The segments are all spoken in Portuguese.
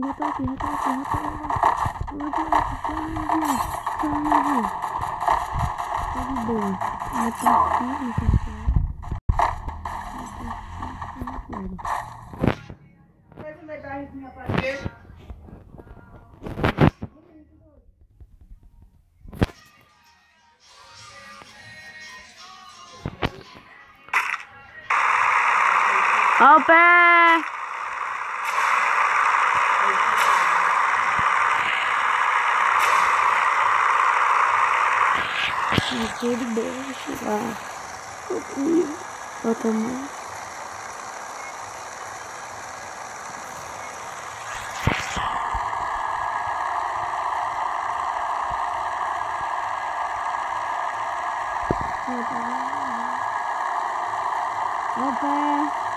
aqui, já tô aqui, já tô aqui, já tô aqui. Vou de novo, sangue, sangue. Tá de boa. Não tem sangue, não tem sangue. Faz uma garrinha pra ver.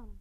mom.